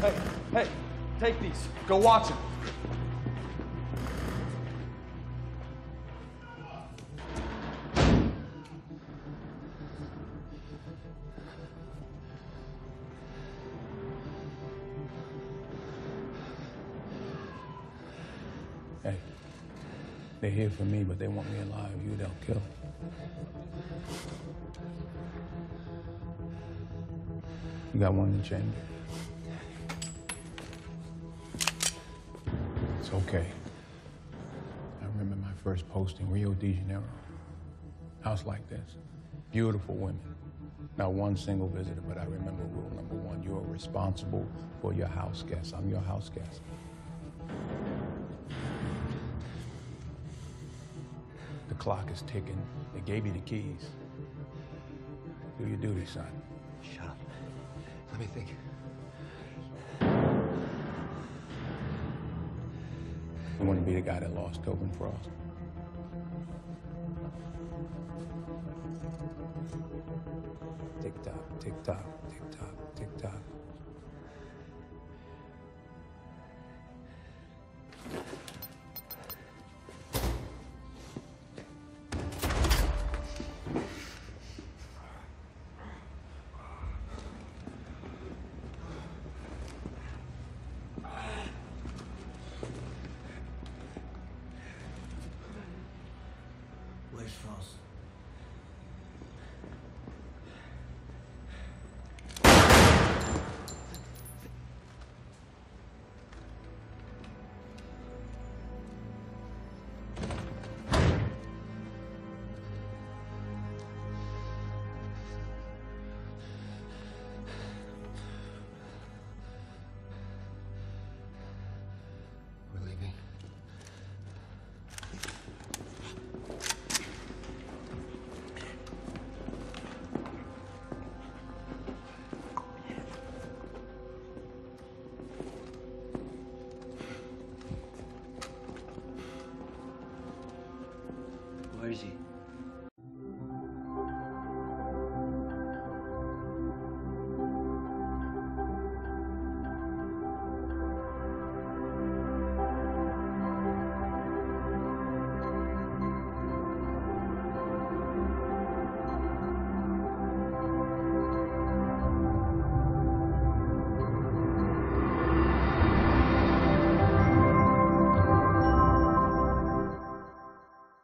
Hey, hey, take these. Go watch him. Hey, they're here for me, but they want me alive. You, they'll kill. You got one in the chamber? It's okay. I remember my first posting, Rio de Janeiro. House like this. Beautiful women. Not one single visitor, but I remember rule number one. You're responsible for your house guests. I'm your house guest. The clock is ticking. They gave you the keys. Do your duty, son. Shut up. Let me think. You want to be the guy that lost Tobin Frost. Tick tock, tick tock, tick tock, tick tock. He?